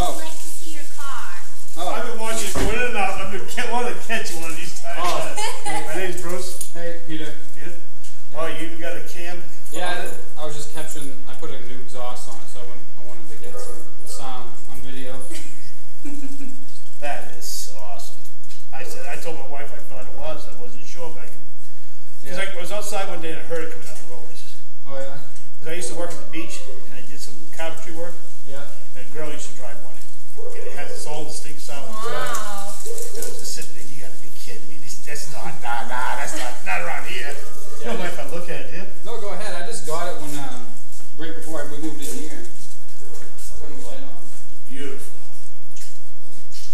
Oh. Like to see your car. Oh. I've been watching it in and out. I've been wanting to catch one of these times. Oh. hey, my name's Bruce. Hey, Peter. Peter? Yeah. Oh, you even got a cam? Yeah, I, I was just capturing. I put a new exhaust on it, so I, went, I wanted to get some sound on video. that is awesome. I said I told my wife I thought it was. I wasn't sure back because yeah. I, was outside one day and I heard it coming down the road. Oh yeah. Because I used to work at the beach and I did some carpentry work. Yeah. And a girl used to drive one. And it has its own distinct sound. Wow. And I was just sitting there, you gotta be kidding me. This, that's not, nah, nah, that's not, not around here. You don't mind if I look at it, yeah? No, go ahead. I just got it when um, right before I we moved in here. I'll turn the light on. Beautiful.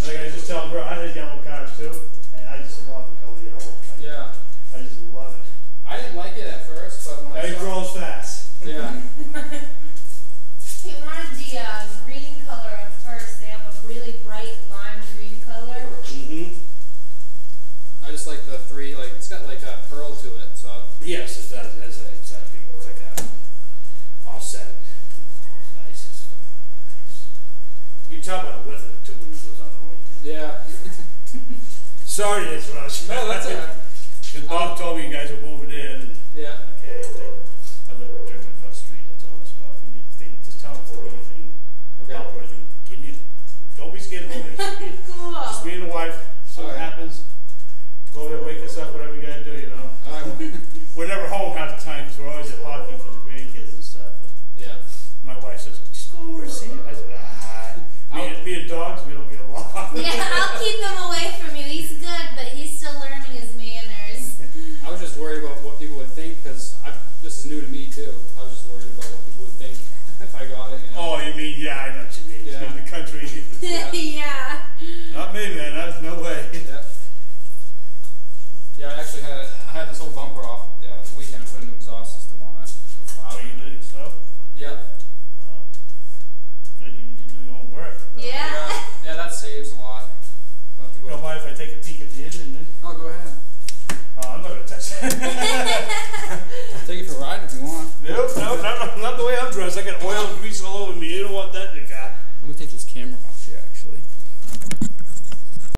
And like I just telling her, I had yellow cars too, and I just love the color yellow. I, Yeah. I just love it. I didn't like it at first, but when I It grows fast. yeah. He wanted the uh, green color at first. They have a really bright lime green color. Mm-hmm. I just like the three. Like it's got like a pearl to it, so Yes, it does. It's, a, it's, a, it's like a offset. It's nice. It's. You tell by the width of it too when it goes on the road. yeah. Sorry to interrupt. No, that's it. Because Bob told me you guys were moving in. And, Yeah. okay, I live with Driftwood across the street. I told us, well, if you need, they, just tell them need anything. Okay. help or anything, give me, don't be scared of moving. Just Cool. just me and the wife, something Alright. happens, go over there, wake us up, whatever you gotta do, you know. All right. Well, We're never home half the time because we're always at hockey for the grandkids and stuff. But yeah. my wife says, just go over and see him. I said, ah. Me, I'll- and, me and dogs, we don't get along. Yeah, I'll keep him away from you. He's good, but he's still learning his manners. I was just worried about what people would think because this is new to me too. I was just worried about what people would think if I got it. You know? oh, you mean, yeah, I know what you mean. Yeah. In the country. Yeah. yeah. Not me, man. That's no way. Yeah. Yeah, I actually had I had this whole bumper off uh, the weekend. I put a new exhaust system on it. How you do yourself? Yeah. Oh, good, you, you do your own work. Yeah. Yeah, yeah, that saves a lot. I'll have to You go. don't mind if I take a peek at the engine? Then? Oh, go ahead. Oh, I'm not gonna touch that. I'll take you for a ride if you want. nope, no, not, not the way I'm dressed. I got oil